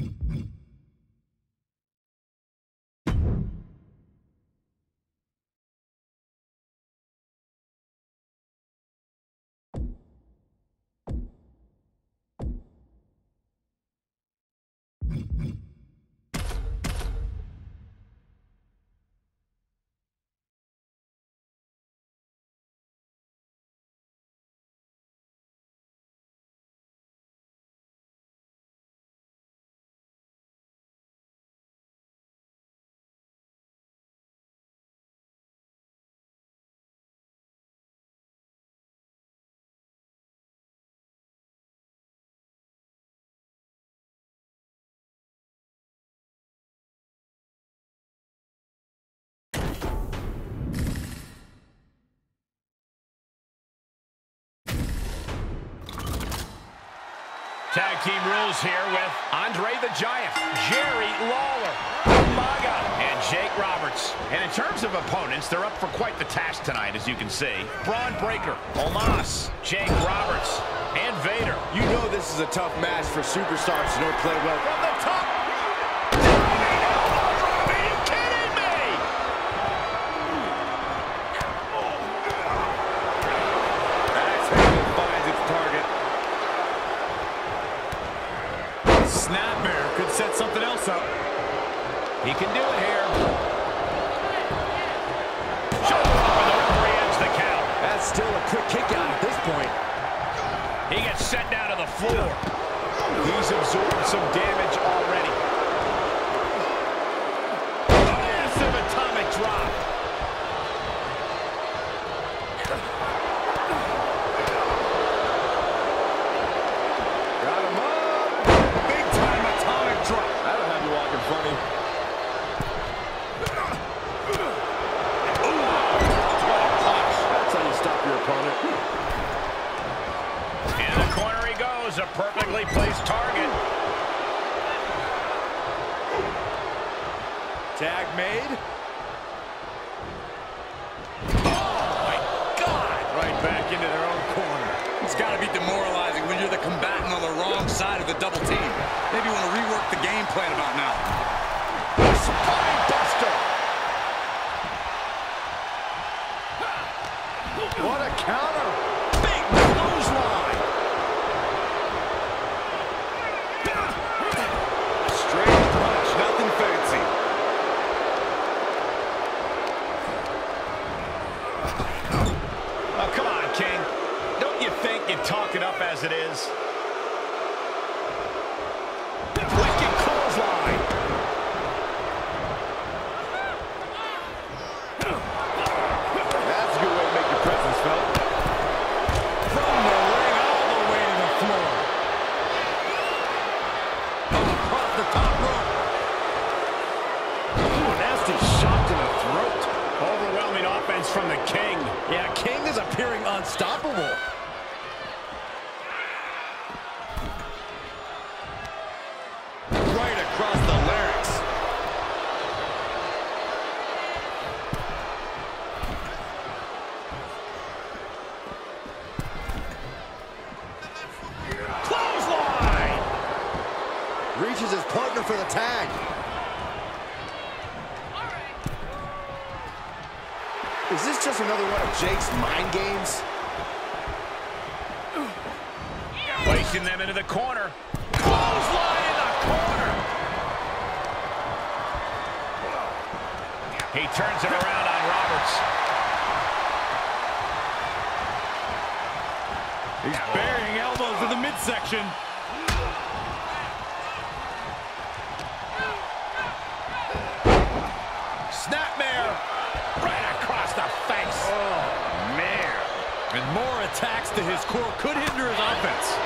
Mm-hmm. Tag team rules here with Andre the Giant, Jerry Lawler, Umaga, and Jake Roberts. And in terms of opponents, they're up for quite the task tonight, as you can see. Bron Breakker, Omos, Jake Roberts, and Vader. You know this is a tough match for superstars who don't play well. From the top. Are you kidding me? Axe handle finds its target. Snapmare could set something else up. He can do it here. Shoulder up and over preempts the count. That's still a quick kick out at this point. He gets set down to the floor. He's absorbed some damage already. Massive atomic drop. Got him up. Big time atomic drop. That'll have you walking funny. That's how you stop your opponent. In the corner he goes, a perfectly placed target. Tag made. Oh, my God! Right back into their own corner. It's got to be demoralizing when you're the combatant on the wrong side of the double team. Maybe you want to rework the game plan about now. Spine buster. What a counter. Big clothesline. Straight punch, nothing fancy. Oh, come on, King. Don't you think you talk it up as it is? Wicked clothesline. That's a good way to make your presence felt. From the ring all the way to the floor. Across the top rope. Ooh, nasty shot to the throat. Overwhelming offense from the King. Yeah, King is appearing unstoppable. Reaches his partner for the tag. Is this just another one of Jake's mind games? Placing them into the corner. Clothesline in the corner. He turns it around on Roberts. He's burying elbows in the midsection. Snapmare right across the face. Oh, man. And more attacks to his core could hinder his offense.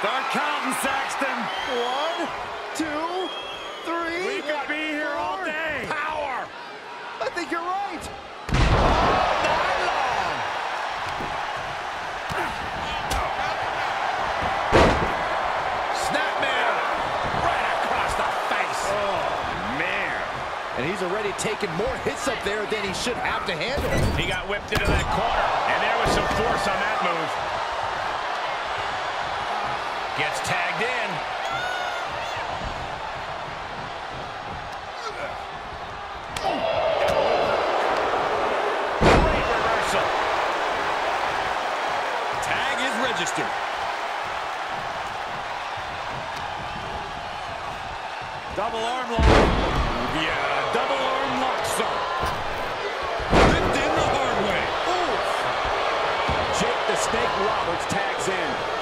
Start counting, Saxton. One, two, three. We could be here all day. Power. I think you're right. Snapmare right across the face. Man. And he's already taken more hits up there than he should have to handle. He got whipped into that corner, and there was some force on that move. Gets tagged in. Great reversal. Tag is registered. Double arm lock. Yeah, double arm lock, sir. Ripped in the hard way. Jake the Snake Roberts tags in.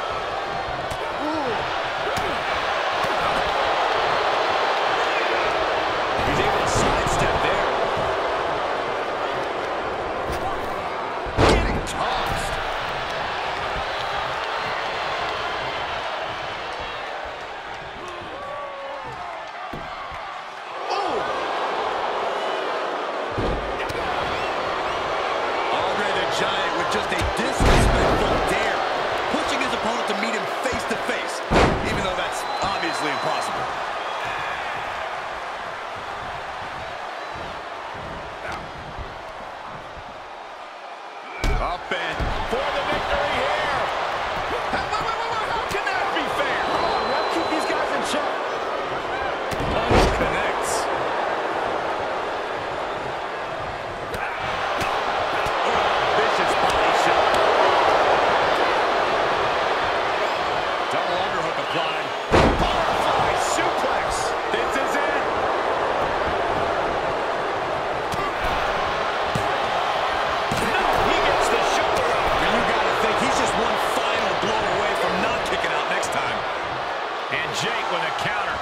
A counter.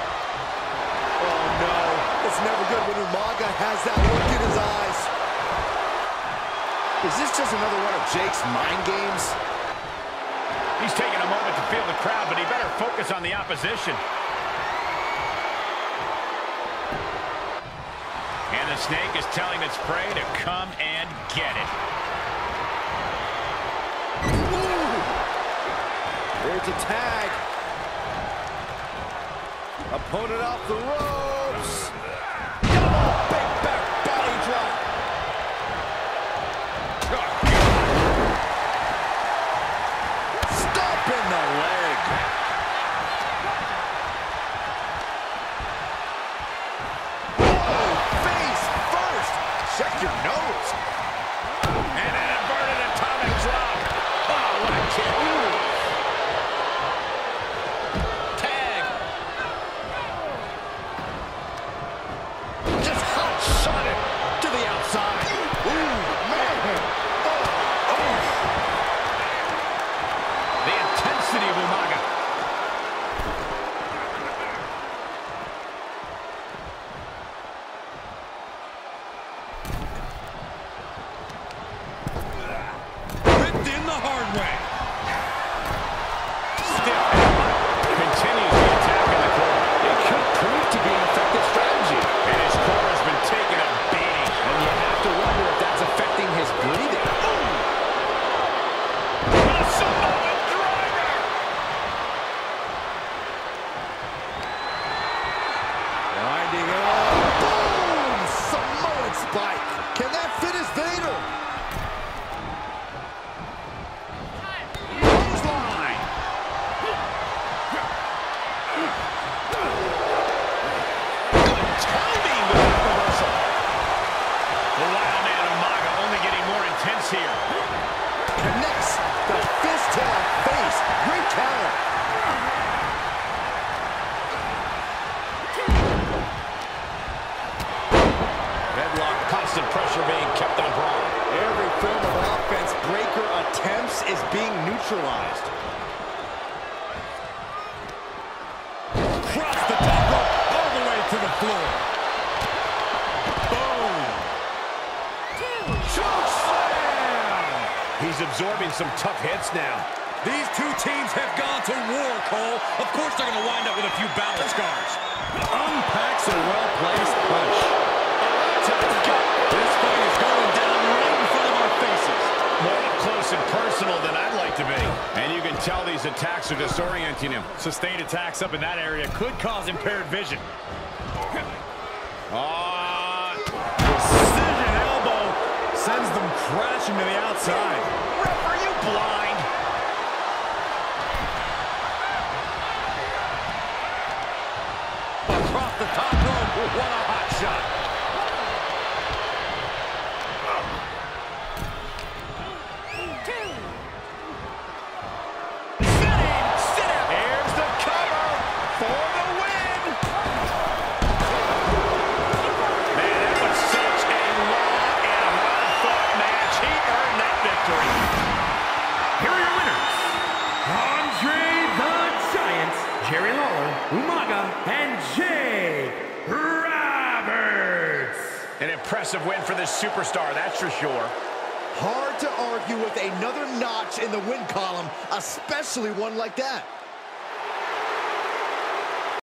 Oh, no. It's never good when Umaga has that look in his eyes. Is this just another one of Jake's mind games? He's taking a moment to feel the crowd, but he better focus on the opposition. And the snake is telling its prey to come and get it. Ooh. There's a tag. Opponent off the ropes. Neutralized. Cross the top rope all the way to the floor. Boom. Choke slam! He's absorbing some tough hits now. These two teams have gone to war, Cole. Of course they're going to wind up with a few battle scars. Unpacks a well-placed punch. And personal than I'd like to be. And you can tell these attacks are disorienting him. Sustained attacks up in that area could cause impaired vision. Ah, Precision elbow sends them crashing to the outside. ref, are you blind? Impressive win for this superstar, that's for sure. Hard to argue with another notch in the win column, especially one like that.